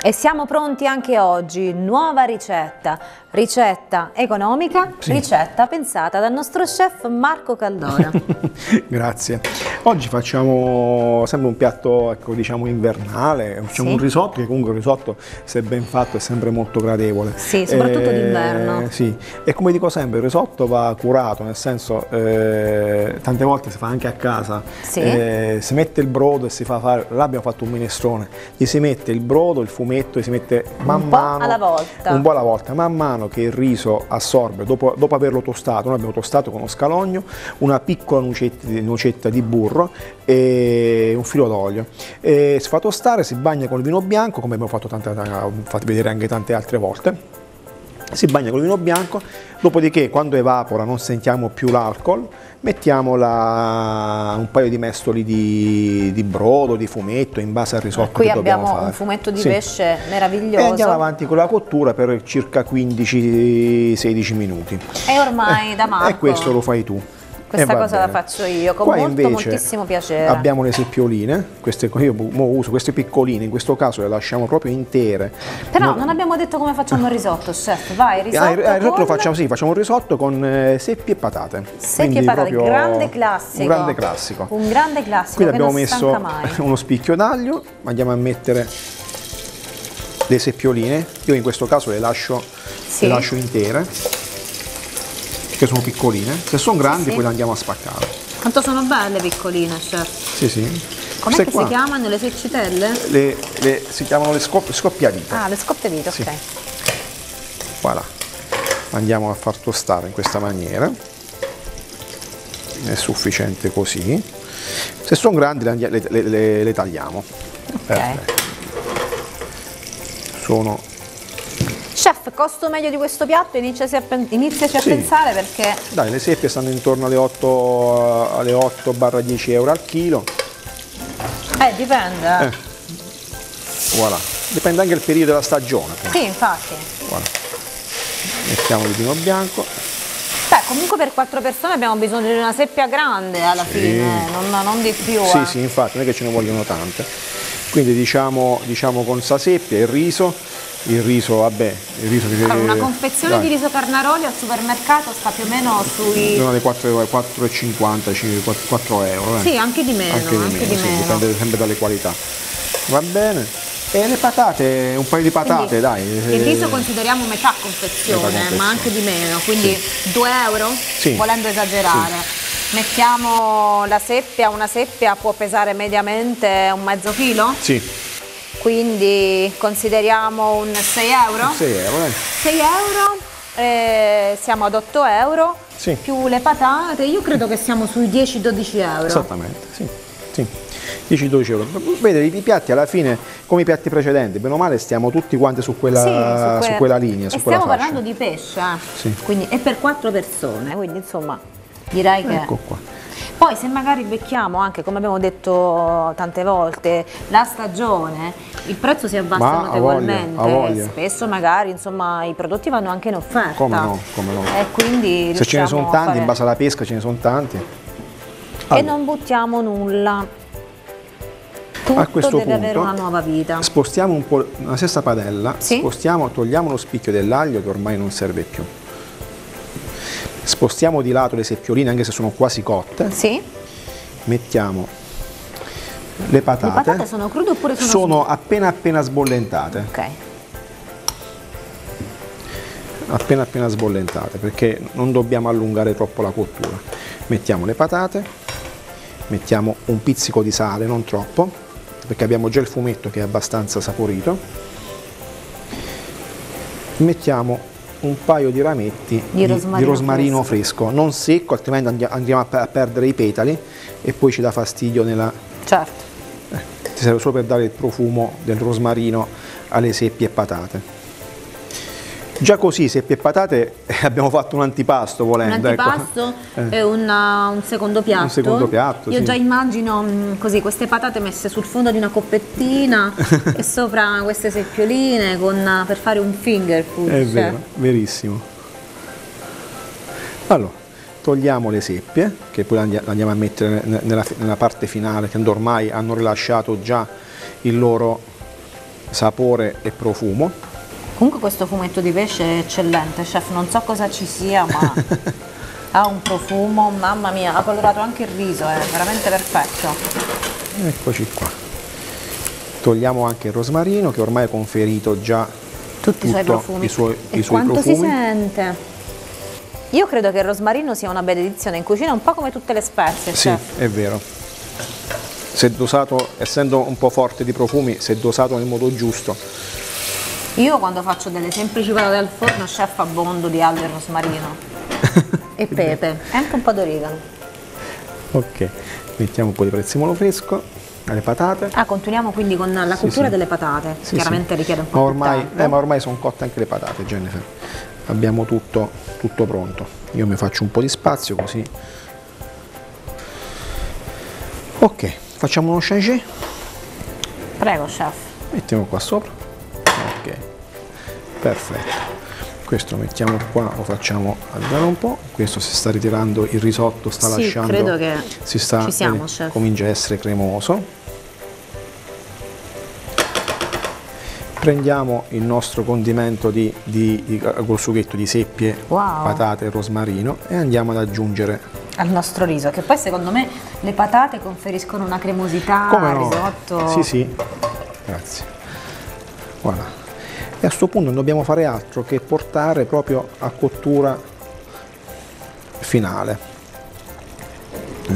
E siamo pronti anche oggi, nuova ricetta, ricetta economica, sì. ricetta pensata dal nostro chef Marco Caldora. Grazie. Oggi facciamo sempre un piatto, ecco, diciamo invernale, facciamo sì. un risotto che comunque il risotto, se ben fatto, è sempre molto gradevole. Sì, soprattutto eh, d'inverno. Sì, e come dico sempre, il risotto va curato, nel senso, eh, tante volte si fa anche a casa, sì. eh, si mette il brodo e si fa fare, là abbiamo fatto un minestrone, gli si mette il brodo, il fumetto, fumetto e si mette man un mano alla volta. un po' alla volta, man mano che il riso assorbe, dopo, dopo averlo tostato, noi abbiamo tostato con uno scalogno, una piccola nucetta, nucetta di burro e un filo d'olio. Si fa tostare, si bagna con il vino bianco, come abbiamo fatto, tante, fatto vedere anche tante altre volte si bagna con il vino bianco, dopodiché quando evapora non sentiamo più l'alcol, mettiamo la, un paio di mestoli di, di, brodo, di fumetto in base al risotto Qui che abbiamo fare. un fumetto di sì. pesce meraviglioso. E andiamo avanti con la cottura per circa 15-16 minuti. E ormai da Marco. E questo lo fai tu. Questa cosa bene. la faccio io con Qua molto, moltissimo piacere. Abbiamo le seppioline, queste, io uso queste piccoline, in questo caso le lasciamo proprio intere. Però no. non abbiamo detto come facciamo il risotto, chef. Vai, risotto. Ah, il, risotto con... lo facciamo, sì, facciamo un risotto con eh, seppie e patate. Seppie e patate, grande classico. Un grande classico. Un grande classico. Quindi abbiamo messo uno spicchio d'aglio, andiamo a mettere le seppioline, io in questo caso le lascio, sì. le lascio intere che sono piccoline. Se sono grandi sì. poi le andiamo a spaccare. Quanto sono belle piccoline, chef? Sì, sì. Qua, si chiamano le seccitelle? Le, le, si chiamano le scop scoppiavite. Ah, le scoppiavite, sì. ok. Voilà. Andiamo a far tostare in questa maniera. È sufficiente così. Se sono grandi le, le, tagliamo. Ok. Perfetto. Sono costo meglio di questo piatto? Iniziaci a, iniziaci a sì. pensare perché... Dai, le seppie stanno intorno alle 8, alle 8-10 euro al chilo. Eh, dipende. Eh. Voilà. Dipende anche il periodo della stagione. Sì, infatti. Voilà. Mettiamo il vino bianco. Beh, comunque per quattro persone abbiamo bisogno di una seppia grande alla sì. fine, non, non, di più. Sì, eh. sì, infatti, non è che ce ne vogliono tante. Quindi diciamo, diciamo con sa seppia il riso il riso, vabbè, il riso che... Allora, una confezione dai. di riso Carnaroli al supermercato sta più o meno sui... Sono dei 4,50, 4 euro. Eh. Sì, anche di meno. Anche di anche meno, di sì, meno. dipende sempre dalle qualità. Va bene. E le patate, un paio di patate, quindi, dai. Il riso consideriamo metà confezione, metà confezione. ma anche di meno, quindi sì. 2 euro, sì. volendo esagerare. Sì. Mettiamo la seppia, una seppia può pesare mediamente un mezzo chilo? Sì quindi consideriamo un 6 euro? 6 euro, eh. 6 euro, eh, siamo ad 8 euro, sì. più le patate, io credo che siamo sui 10-12 euro. Esattamente, sì. sì. 10-12 euro. Vedete, i piatti alla fine, come i piatti precedenti, bene o male stiamo tutti quanti su quella, sì, su que su quella linea. Su stiamo fascia. parlando di pesce, eh. sì. quindi, e per 4 persone, quindi insomma direi che... Ecco qua. Poi se magari becchiamo anche, come abbiamo detto tante volte, la stagione, il prezzo si abbassa Ma notevolmente, a voglia, a voglia. spesso magari insomma, i prodotti vanno anche in offerta. Come no, come no. E quindi se ce ne sono tanti, fare... in base alla pesca ce ne sono tanti. Allora. E non buttiamo nulla. Tutto a questo deve punto avere una nuova vita. Spostiamo un po' la stessa padella, sì? spostiamo, togliamo lo spicchio dell'aglio che ormai non serve più spostiamo di lato le seppioline anche se sono quasi cotte. Sì. mettiamo le patate. Le patate sono crude oppure sono sono appena appena sbollentate. Ok. Appena appena sbollentate perché non dobbiamo allungare troppo la cottura. Mettiamo le patate mettiamo un pizzico di sale non troppo perché abbiamo già il fumetto che è abbastanza saporito. Mettiamo un paio di rametti di rosmarino, di rosmarino fresco. fresco. non secco, altrimenti andiamo a perdere i petali e poi ci dà fastidio nella... Certo. Eh, ti serve solo per dare il profumo del rosmarino alle seppie e patate. Già così, seppie e patate, abbiamo fatto un antipasto volendo. Un ecco. antipasto ecco. e una, un secondo piatto. Un secondo piatto, Io sì. già immagino mm, così queste patate messe sul fondo di una coppettina e sopra queste seppioline con, per fare un finger food. È vero, verissimo. Allora, togliamo le seppie, che poi le andiamo a mettere nella, nella parte finale, che ormai hanno rilasciato già il loro sapore e profumo. Comunque questo fumetto di pesce è eccellente, chef, non so cosa ci sia, ma ha un profumo, mamma mia, ha colorato anche il riso, è veramente perfetto. Eccoci qua. Togliamo anche il rosmarino che ormai ha conferito già tutti i suoi profumi. I suoi, e i suoi quanto profumi. si sente? Io credo che il rosmarino sia una benedizione in cucina, un po' come tutte le spezie. Sì, chef. è vero. Se dosato, essendo un po' forte di profumi, se dosato nel modo giusto, Io quando faccio delle semplici patate al forno, chef abbondo di aldo e rosmarino e pepe e anche un po' d'origano. ok. Mettiamo un po' di prezzemolo fresco alle patate. Ah, continuiamo quindi con la cottura sì. delle patate. Sì, Chiaramente sì. richiede un po' ma ormai, tempo. eh, ma ormai sono cotte anche le patate, Jennifer. Abbiamo tutto, tutto pronto. Io mi faccio un po' di spazio così. Ok, facciamo uno changé. Prego, chef. Mettiamo qua sopra. Ok, perfetto. Questo lo mettiamo qua, lo facciamo andare un po'. Questo si sta ritirando il risotto, sta Sì, lasciando. credo che si sta, ci siamo, chef. Comincia a essere cremoso. Prendiamo il nostro condimento di, di- di- col sughetto di seppie, Wow. patate e rosmarino e andiamo ad aggiungere Al nostro riso, che poi secondo me le patate conferiscono una cremosità Come al no? risotto. Sì, sì. Grazie. Voilà. E a questo punto non dobbiamo fare altro che portare proprio a cottura finale.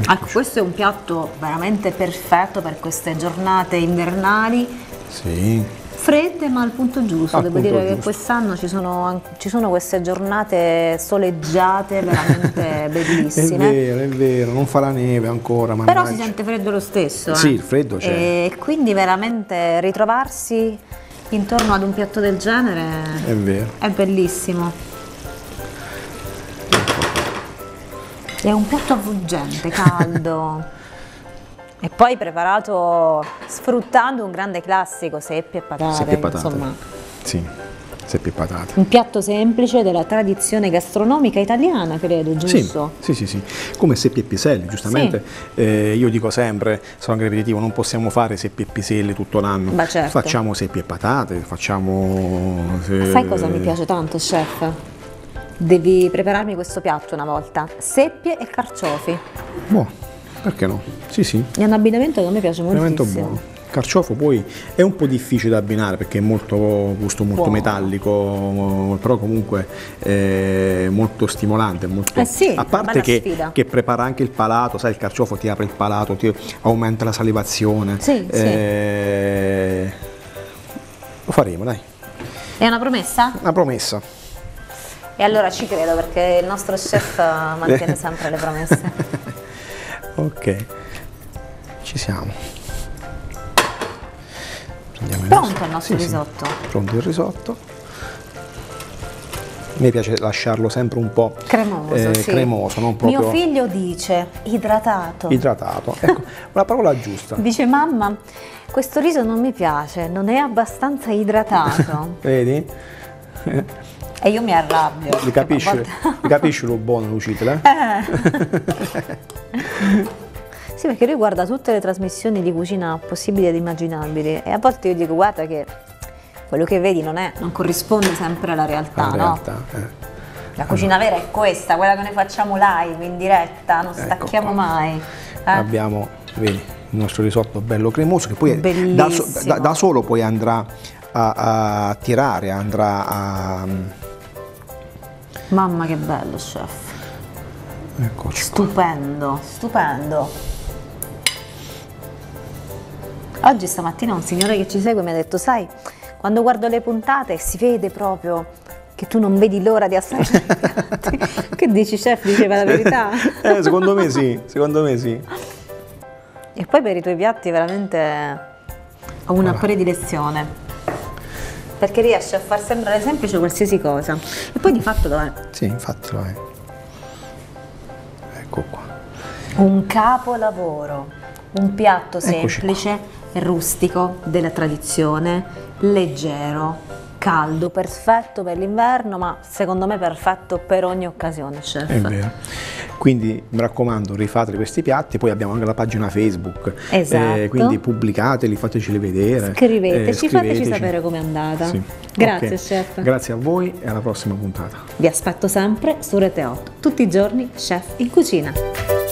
Ecco, questo è un piatto veramente perfetto per queste giornate invernali, Sì. fredde ma al punto giusto. Al Devo punto dire che giusto. quest'anno ci sono, ci sono queste giornate soleggiate veramente È bellissime. vero, è vero, non fa la neve ancora, ma Però si sente freddo lo stesso. Sì, eh. il freddo c'è. E quindi veramente ritrovarsi intorno ad un piatto del genere È vero. è bellissimo. È un piatto avvolgente, caldo. e poi preparato sfruttando un grande classico, seppie e patate. Seppie e patate. Insomma, Sì, seppie e patate. un piatto semplice della tradizione gastronomica italiana, credo, Sì, giusto? sì, sì, sì. Come seppie e piselli, giustamente. Eh, io dico sempre, sono anche ripetitivo, non possiamo fare seppie e piselli tutto l'anno. Beh, certo. Facciamo seppie e patate, facciamo... eh, Sai cosa mi piace tanto, chef? Devi prepararmi questo piatto una volta. Seppie e carciofi. Boh, perché no? Sì, sì, È un abbinamento che a me piace veramente moltissimo. buono. Carciofo poi è un po' difficile da abbinare perché è molto gusto molto Buono. metallico, però comunque è molto stimolante. Molto... Eh sì, a parte che, che prepara anche il palato, sai, il carciofo ti apre il palato, ti aumenta la salivazione. Sì, sì. Eh, Lo faremo, dai. È una promessa? Una promessa. E allora ci credo perché il nostro chef eh, mantiene sempre le promesse. ok, ci siamo. Pronto il nostro Sì, sì. risotto? Pronto il risotto. A me piace lasciarlo sempre un po' Cremoso, eh, sì. cremoso, non proprio Mio figlio dice idratato. idratato. Ecco, una parola giusta. Dice mamma, questo riso non mi piace, non è abbastanza idratato. Vedi? e io mi arrabbio. Li capisci, volte- li capisci lo buono, Lucitela? Sì, perché lui guarda tutte le trasmissioni di cucina possibili ed immaginabili e a volte io dico guarda che quello che vedi non, è, non corrisponde sempre alla realtà, La no? realtà. eh. La cucina vera è questa, quella che noi facciamo live, in diretta, non Ecco stacchiamo qua. mai. eh? Abbiamo, vedi, il nostro risotto bello cremoso che poi da, da- da solo poi andrà a, a tirare, andrà a... Mamma che bello, chef. Eccoci qua. Stupendo, stupendo. Oggi stamattina un signore che ci segue mi ha detto, sai, quando guardo le puntate si vede proprio che tu non vedi l'ora di assaggiare i piatti. Che dici, chef? Diceva la verità? Eh, secondo me sì, secondo me sì. E poi per i tuoi piatti veramente ho una predilezione. Perché riesci a far sembrare semplice qualsiasi cosa. E poi di fatto dov'è? Sì, infatti lo è. Ecco qua. Un capolavoro, un piatto Eccoci semplice, rustico, della tradizione, leggero, caldo, perfetto per l'inverno, ma secondo me perfetto per ogni occasione, chef. È vero. Quindi mi raccomando, rifate questi piatti, poi abbiamo anche la pagina Facebook, Esatto. quindi pubblicateli, fateceli vedere. Scriveteci, eh, fateci sapere com'è andata. Sì. Grazie Ok. chef. Grazie a voi e alla prossima puntata. Vi aspetto sempre su Rete 8, tutti i giorni chef in cucina.